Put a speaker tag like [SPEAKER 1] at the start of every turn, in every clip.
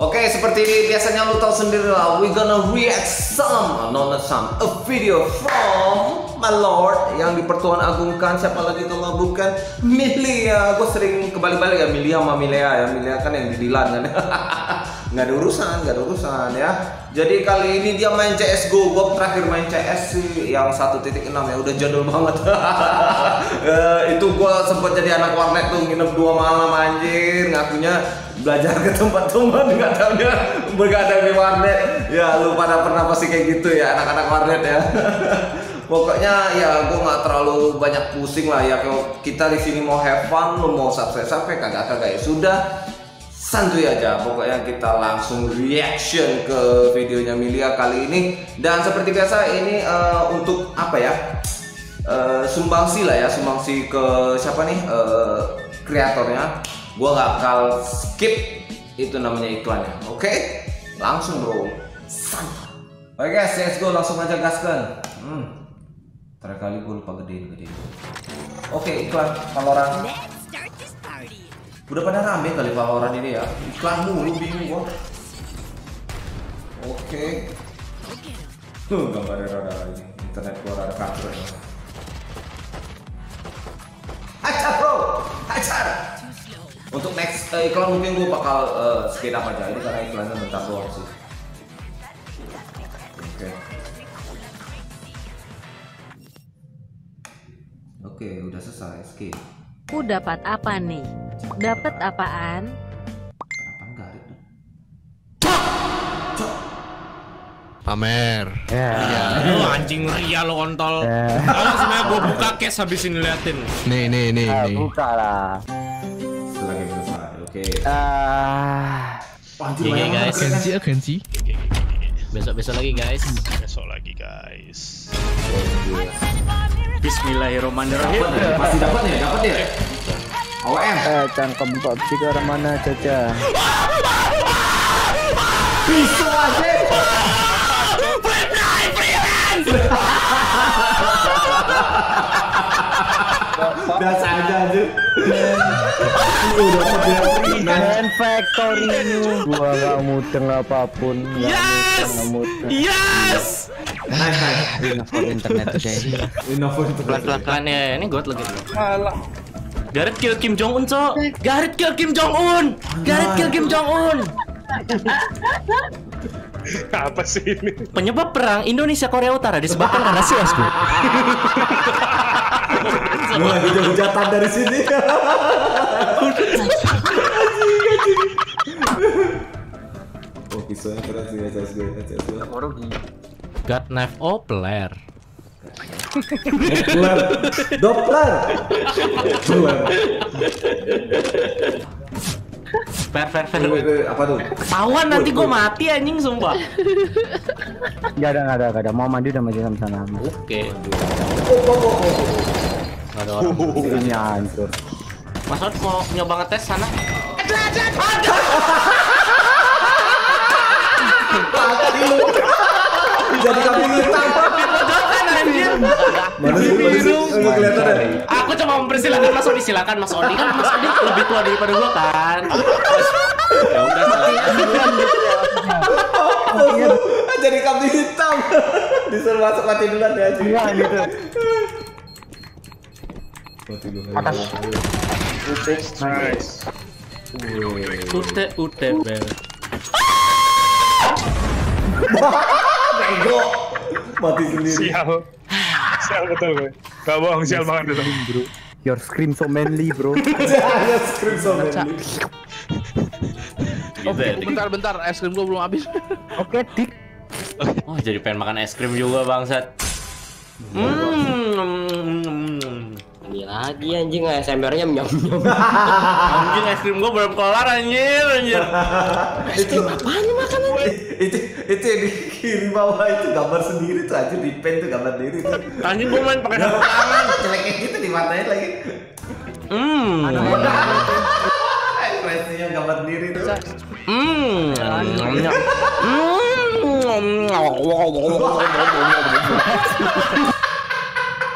[SPEAKER 1] Oke, seperti biasanya lu tahu sendiri lah, we gonna react some, no not some, a video from my lord yang dipertuan agungkan siapa lagi kalau bukan Milia. Gue sering kebalik-balik ya Milia sama Milia ya, Milia kan yang di Dilan kan. nggak ada urusan, nggak ada urusan ya. Jadi kali ini dia main CSGO, gue terakhir main CS sih yang 1.6 ya, udah jadul banget. Eh, itu gue sempat jadi anak warnet tuh nginep dua malam anjir, ngakunya belajar ke tempat teman nggak tahunya bergadang di warnet ya lu pada pernah pasti kayak gitu ya anak-anak warnet ya pokoknya ya gue nggak terlalu banyak pusing lah ya. Kalau kita di sini mau have fun lu mau subscribe sampai kagak kagak ya sudah. Santuy aja. Pokoknya kita langsung reaction ke videonya Milia kali ini. Dan seperti biasa ini uh, untuk apa ya? Uh, sumbangsi lah ya sumbangsi ke siapa nih? Uh, kreatornya. Gua nggak bakal skip itu namanya iklannya. Oke? Langsung bro. Santai oke guys let's go. Langsung aja gaskan hmm. Terakhir kali gue lupa gedein gedein. Oke iklan Valorant. Udah pada rame kali Valorant ini ya? Iklan mulu bingung gua. Oke. Tuh gambarnya rada ini. Internet gua rada katur ya Acar bro, acar. Untuk next uh, iklan mungkin gue bakal uh, skip up aja. Ini karena iklannya bentar doang sih. Oke, okay, udah selesai skip.
[SPEAKER 2] Aku dapat apa nih? Dapat apaan?
[SPEAKER 1] Apa enggak itu?
[SPEAKER 3] Pamer.
[SPEAKER 4] Ya.
[SPEAKER 3] Iya.
[SPEAKER 5] Lu anjing ria lo kontol. Kalau sebenarnya gua buka case habis ini liatin.
[SPEAKER 3] Nih nih nih
[SPEAKER 4] Ah,
[SPEAKER 3] nih.
[SPEAKER 4] buka lah.
[SPEAKER 1] Selagi selesai. Oke.
[SPEAKER 4] Ah,
[SPEAKER 1] Anjir,
[SPEAKER 5] Oke, guys.
[SPEAKER 1] kayaknya.
[SPEAKER 3] Kenji ya Kenji.
[SPEAKER 5] Besok-besok lagi guys.
[SPEAKER 6] besok lagi guys
[SPEAKER 5] Bismillahirrahmanirrahim.
[SPEAKER 1] Dapat? Pasti dapat ya, dapat ya. OM.
[SPEAKER 4] eh cangkem kok ke arah mana Caca?
[SPEAKER 1] Bisa aja. Biasa aja aja. Udah.
[SPEAKER 4] Man factory ini. Gua nggak muteng apa pun. Nggak
[SPEAKER 5] Yes!
[SPEAKER 4] Muteng.
[SPEAKER 5] Yes.
[SPEAKER 1] Nice, nice.
[SPEAKER 4] Innova internet
[SPEAKER 5] Pelan-pelan ya, ini gue lagi. Gareth kill Kim Jong Un, Cok. Gareth kill Kim Jong Un. Gareth kill Kim Jong Un.
[SPEAKER 6] apa sih ini
[SPEAKER 5] Penyebab perang Indonesia Korea Utara disebabkan karena CSGO.
[SPEAKER 1] Gua lagi hujatan dari sini. Oh, kisahnya keren sih ya, CSGO, ya, CSGO.
[SPEAKER 5] God knife oh player.
[SPEAKER 1] Doppler. Doppler. Doppler.
[SPEAKER 5] Fair fair fair.
[SPEAKER 1] Apa tuh?
[SPEAKER 5] Ketahuan nanti gue mati anjing sumpah.
[SPEAKER 4] Nggak ada nggak ada nggak ada. Mau mandi udah mandi sama sana.
[SPEAKER 5] Oke. Gak ada orang.
[SPEAKER 4] Ini hancur.
[SPEAKER 5] Mas Ot mau nyoba ngetes sana?
[SPEAKER 1] Jadi kambing hitam. Mana sih? Mana kelihatan ya?
[SPEAKER 5] Aku cuma mempersilahkan Mas Odi silakan Mas Odi kan Mas Odi lebih tua daripada gua kan. Ya udah
[SPEAKER 1] Jadi kambing hitam. Disuruh masuk mati duluan ya, Ci.
[SPEAKER 4] Iya gitu.
[SPEAKER 1] Mati dulu.
[SPEAKER 4] Atas.
[SPEAKER 6] nice
[SPEAKER 5] Ute ute bel.
[SPEAKER 1] Bego. Mati sendiri.
[SPEAKER 6] sial sial betul gue gak bohong sial banget itu bro
[SPEAKER 4] Your scream so manly bro.
[SPEAKER 1] Ya, scream so manly.
[SPEAKER 5] Gitu ya. Dik.
[SPEAKER 3] Bentar bentar es krim gua belum habis.
[SPEAKER 4] Oke dik.
[SPEAKER 5] Oh jadi pengen makan es krim juga bangsat. Hmm.
[SPEAKER 7] Lagi anjing ASMR-nya nyam nyam.
[SPEAKER 5] Anjing es krim gua belum kelar anjir anjir.
[SPEAKER 7] Apaan nih makanan?
[SPEAKER 1] itu itu yang di kiri bawah itu gambar sendiri tuh aja di pen tuh gambar diri tuh
[SPEAKER 5] Anjing gua main pakai satu tangan.
[SPEAKER 1] jeleknya gitu dimatain lagi
[SPEAKER 5] Hmm.
[SPEAKER 1] ekspresinya gambar diri tuh
[SPEAKER 5] Hmm.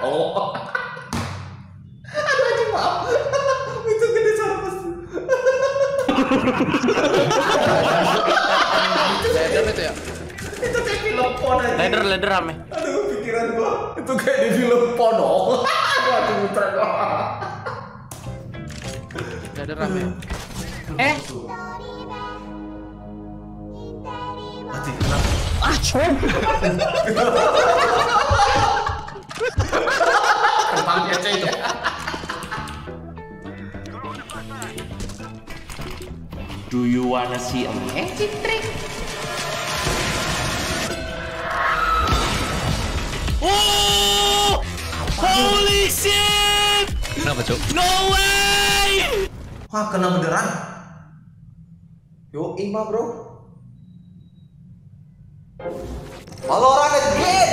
[SPEAKER 1] oh Leder itu ya? Itu kayak aja.
[SPEAKER 5] Leder, leder rame.
[SPEAKER 1] Aduh, pikiran gua. Itu kayak di film dong. Waktu muter gua.
[SPEAKER 3] Leder rame.
[SPEAKER 5] Eh.
[SPEAKER 1] Mati. Ah, cuy. dia itu.
[SPEAKER 5] Do you wanna see a magic trick? Oh! Holy shit!
[SPEAKER 3] Kenapa, Cuk?
[SPEAKER 5] No way!
[SPEAKER 1] Wah, kena beneran. Yo, ima bro. Halo orang again.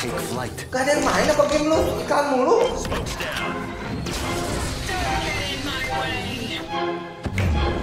[SPEAKER 1] Take flight. Gak ada yang main apa game lu? Ikan mulu.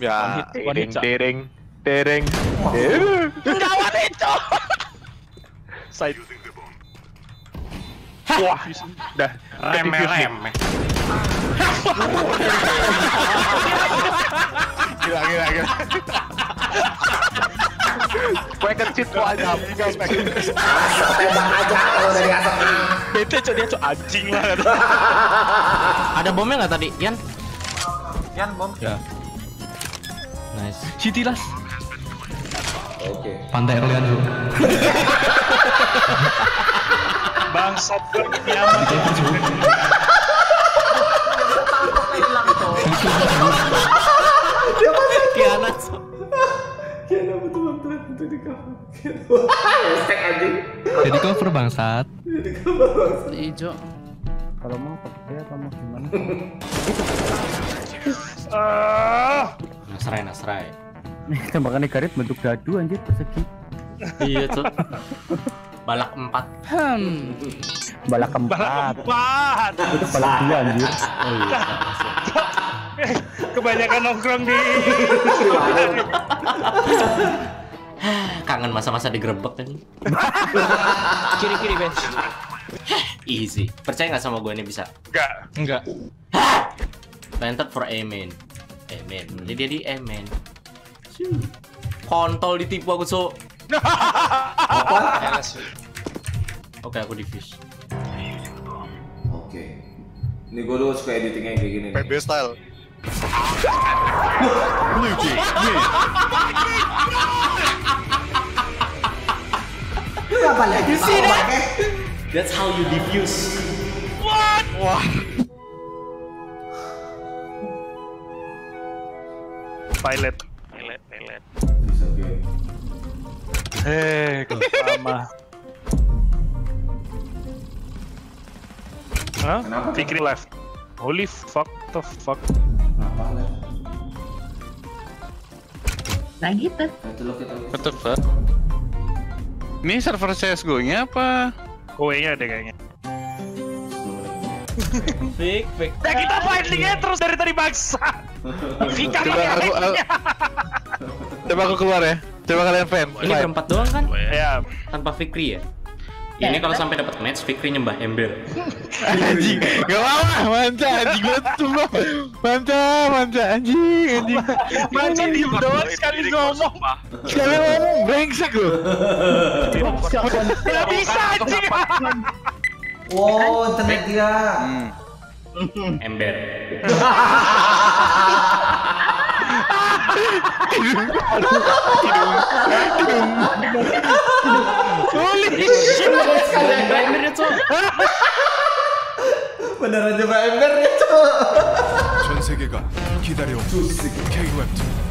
[SPEAKER 4] Ya,
[SPEAKER 6] Wanita.
[SPEAKER 4] dereng, dereng, dereng.
[SPEAKER 6] Kawan itu. Side.
[SPEAKER 4] Wah, dah.
[SPEAKER 5] Remeh remeh.
[SPEAKER 4] Gila, gila, gila. Gue kecil tuh aja, guys.
[SPEAKER 1] Tembak aja kalau dari asap.
[SPEAKER 6] Bete cok dia cok anjing lah.
[SPEAKER 5] Ada bomnya nggak tadi, Yan?
[SPEAKER 1] Yan bom.
[SPEAKER 3] Ya.
[SPEAKER 5] Nice.
[SPEAKER 3] City las.
[SPEAKER 1] Oke.
[SPEAKER 3] Pantai Orlando.
[SPEAKER 6] Bangsat gue ini amat.
[SPEAKER 5] Kiana.
[SPEAKER 1] Kiana betul betul itu di kamar. Hashtag anjing.
[SPEAKER 3] Jadi cover bangsat.
[SPEAKER 4] Ijo. Kalau mau pakai apa mau gimana?
[SPEAKER 6] Ah,
[SPEAKER 5] Nasrai, nasrai.
[SPEAKER 4] Nih tembakan garit bentuk dadu anjir persegi.
[SPEAKER 5] Iya tuh. Balak empat.
[SPEAKER 4] Balak
[SPEAKER 6] balak
[SPEAKER 4] keempat.
[SPEAKER 6] empat.
[SPEAKER 4] Itu balak dua anjir.
[SPEAKER 5] Oh iya.
[SPEAKER 6] Kebanyakan nongkrong di.
[SPEAKER 5] Kangen masa-masa digerebek kan?
[SPEAKER 7] Kiri kiri Ben.
[SPEAKER 5] Easy. Percaya nggak sama gue ini bisa?
[SPEAKER 6] Enggak.
[SPEAKER 3] Enggak.
[SPEAKER 5] Planted for Amen. Amen. Jadi dia di Amen. Kontol ditipu aku so. Oke aku diffuse.
[SPEAKER 1] Oke. Ini gue dulu suka editingnya kayak gini. nih.
[SPEAKER 4] style.
[SPEAKER 1] Apa lagi? You see that?
[SPEAKER 5] That's how you diffuse.
[SPEAKER 6] Pilot. Pilot. Pilot.
[SPEAKER 1] Bisa game.
[SPEAKER 6] Eh, lama. Hah?
[SPEAKER 1] Kenapa?
[SPEAKER 6] Fikri left. Holy fuck the fuck.
[SPEAKER 1] Apa lah?
[SPEAKER 2] Nah gitu.
[SPEAKER 1] Itu lo kita.
[SPEAKER 3] What the fuck? Ini server CSGO-nya apa?
[SPEAKER 6] Kowe-nya ada kayaknya.
[SPEAKER 5] Fake, fake.
[SPEAKER 6] Ya kita fightingnya terus dari tadi bangsa. Fika
[SPEAKER 3] Coba aku, aku Coba aku keluar ya. Coba kalian fan.
[SPEAKER 5] Ini berempat doang kan?
[SPEAKER 6] Ya,
[SPEAKER 5] Tanpa Fikri ya? Ini kalau sampai dapat match Fikri nyembah ember.
[SPEAKER 3] Anjing, gak ah, mantap anjing gue tuh mantap, mantap anjing, anjing.
[SPEAKER 6] Anjing diem doang sekali ngomong.
[SPEAKER 3] Sekali ngomong brengsek loh.
[SPEAKER 6] Gak bisa anjing.
[SPEAKER 1] Wow, internet dia.
[SPEAKER 5] Ember.
[SPEAKER 3] Holy
[SPEAKER 5] Nyembah ember itu.
[SPEAKER 1] Beneran coba ember ya, Cok.
[SPEAKER 8] 전 세계가 기다려온 K-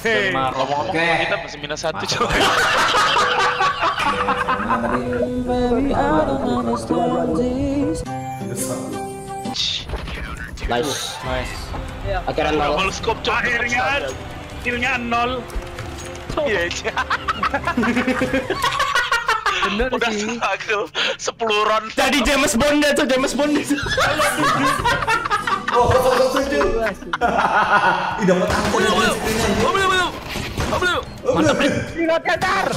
[SPEAKER 6] Hei,
[SPEAKER 5] ngomong-ngomong
[SPEAKER 6] kita masih minus satu coy.
[SPEAKER 1] Tadi.
[SPEAKER 7] Nice. Nice. Akhirnya nol.
[SPEAKER 6] Scope coy. Akhirnya killnya nol. Iya, iya.
[SPEAKER 4] Bener
[SPEAKER 6] Udah
[SPEAKER 4] sih.
[SPEAKER 6] 10 round.
[SPEAKER 5] Jadi James Bond tuh, James Bond itu.
[SPEAKER 1] Oh, tujuh. Ih, dapat angkot.
[SPEAKER 5] Mantap,
[SPEAKER 4] kadar.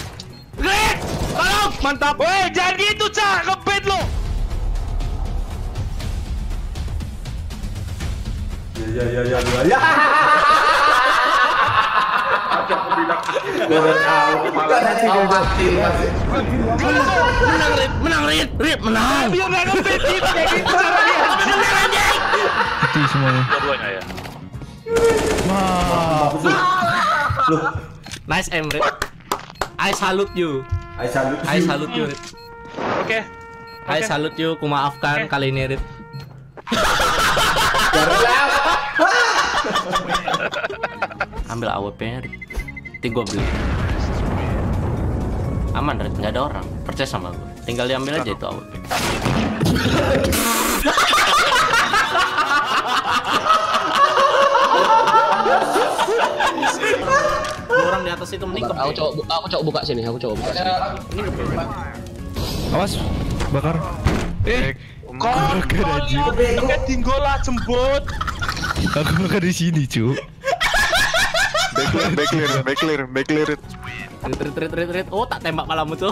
[SPEAKER 5] Rit! Tolong! Mantap!
[SPEAKER 6] Woi, jangan gitu, Cak. Ngebet lo.
[SPEAKER 1] Ya, ya, ya, ya, ya. Masih.
[SPEAKER 5] Menang, Rit! Menang, Rit! Rit, menang!
[SPEAKER 6] Biar nggak ngebet kayak gitu caranya.
[SPEAKER 5] Menang, anjing!
[SPEAKER 3] Mati semuanya.
[SPEAKER 6] Dua-duanya ya.
[SPEAKER 5] Nice aim, Rit. I salute you.
[SPEAKER 1] I salute
[SPEAKER 5] I
[SPEAKER 1] you.
[SPEAKER 5] salute you, Rit.
[SPEAKER 6] Oke.
[SPEAKER 5] I
[SPEAKER 6] Oke.
[SPEAKER 5] salute you, kumaafkan kali ini, Rit. Ambil AWP-nya, Rit. Nanti gua beli. Aman, Rit. Nggak ada orang. Percaya sama gua. Tinggal diambil aja itu AWP. Dua orang di atas itu meningkat.
[SPEAKER 7] Aku coba buka, aku coba buka sini, aku coba buka sini.
[SPEAKER 3] Awas, bakar. Eh,
[SPEAKER 6] Kok. Pakai tinggola jembut.
[SPEAKER 3] Aku bakar di sini, cu.
[SPEAKER 8] Backlear, backlear.
[SPEAKER 5] Rit, rit, rit, rit, rit. Oh, tak tembak kepalamu tuh.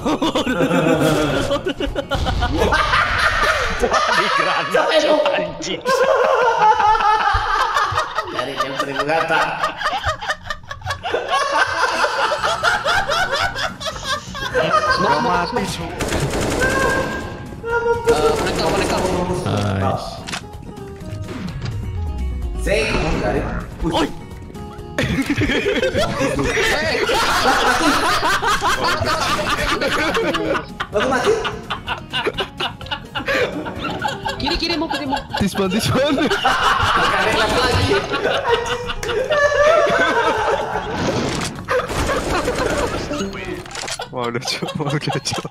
[SPEAKER 6] Di granat anjing.
[SPEAKER 1] Dari yang sering berkata.
[SPEAKER 8] Gak mati, cu.
[SPEAKER 7] Eh, Konektor, konektor.
[SPEAKER 3] Nice.
[SPEAKER 1] Sing dari.
[SPEAKER 5] Oi,
[SPEAKER 1] Lalu mati.
[SPEAKER 7] Kiri, kiri, mau kiri, mau.
[SPEAKER 3] Tispan, tispan.
[SPEAKER 1] Kalian lagi
[SPEAKER 8] Wah, udah cu, udah cu.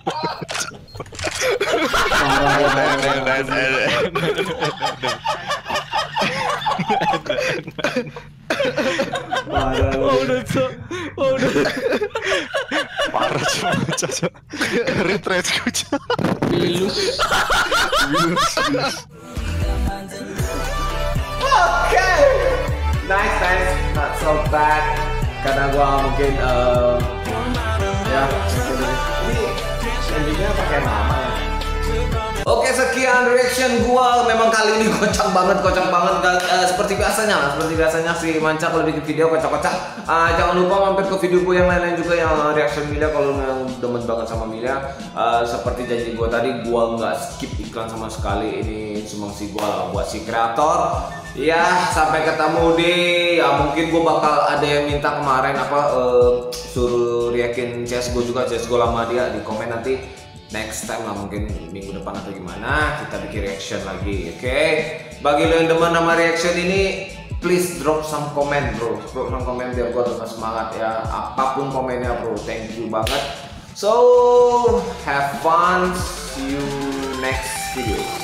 [SPEAKER 5] oh udah tuh. Oh udah.
[SPEAKER 8] Parah cu, caca. Retret cu.
[SPEAKER 7] Bilus.
[SPEAKER 8] Bilus.
[SPEAKER 1] Oke. Nice, nice. Not so bad. Karena gua mungkin eh ya. Endingnya pakai nama. Oke sekian reaction gua. Memang kali ini kocak banget kocak banget eh, seperti biasanya seperti biasanya si Manca kalau bikin video kocak-kocak. Ah, jangan lupa mampir ke videoku yang lain-lain juga yang eh, reaction Milia. Kalau memang demen banget sama Milia Ah, seperti janji gua tadi gua nggak skip iklan sama sekali. Ini sumangsi gua lah buat si kreator ya sampai ketemu di. Ya mungkin gua bakal ada yang minta kemarin apa eh, suruh reaction CSGO juga CSGO lama dia di komen nanti next time lah mungkin minggu depan atau gimana kita bikin reaction lagi oke? Bagi lo yang demen sama reaction ini please drop some comment bro. Drop some comment biar gua tetap semangat ya. Apa pun komennya bro. Thank you banget. So have fun. See you next video